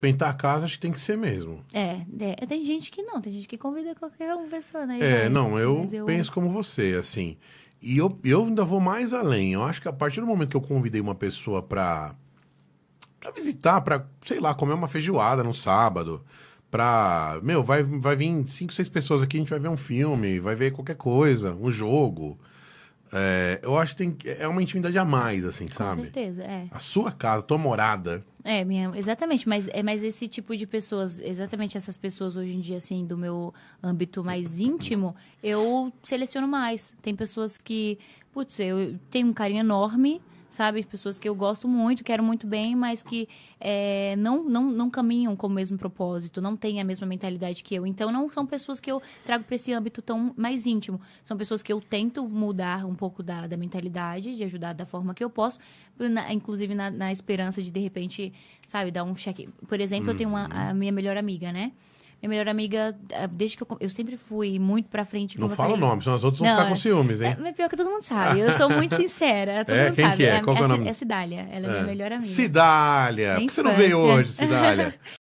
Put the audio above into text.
Pintar a casa acho que tem que ser mesmo. É, é, tem gente que não, tem gente que convida qualquer uma pessoa, né? É, Vai, não, eu, mas penso como você, assim. E eu, eu ainda vou mais além. Eu acho que a partir do momento que eu convidei uma pessoa pra, pra visitar, pra, sei lá, comer uma feijoada no sábado, pra. Meu, vai, vai vir cinco, seis pessoas aqui, a gente vai ver um filme, vai ver qualquer coisa, um jogo. É, eu acho que tem, é uma intimidade a mais, assim, Com sabe? certeza, é. A sua casa, a tua morada. É, minha, exatamente, mas é mais esse tipo de pessoas, exatamente essas pessoas hoje em dia, assim, do meu âmbito mais íntimo, eu seleciono mais. Tem pessoas que, putz, eu tenho um carinho enorme, sabe? Pessoas que eu gosto muito, quero muito bem, mas que é, não, não, não caminham com o mesmo propósito, não têm a mesma mentalidade que eu. Então, não são pessoas que eu trago para esse âmbito tão mais íntimo. São pessoas que eu tento mudar um pouco da, da mentalidade, de ajudar da forma que eu posso, na- inclusive na, na esperança de, de repente, sabe, dar um cheque. Por exemplo, eu tenho uma, a minha melhor amiga, né? Minha melhor amiga, ah, desde que eu, eu sempre fui muito pra frente. Não fala o nome, senão os outros vão Não, ficar com é- ciúmes, hein? É, pior que todo mundo sabe. Eu sou muito sincera. Todo É? mundo Quem sabe. que é? Qual é o a, nome? é Cidália. Ela é, minha melhor amiga. Cidália! Por que você não veio hoje, Cidália?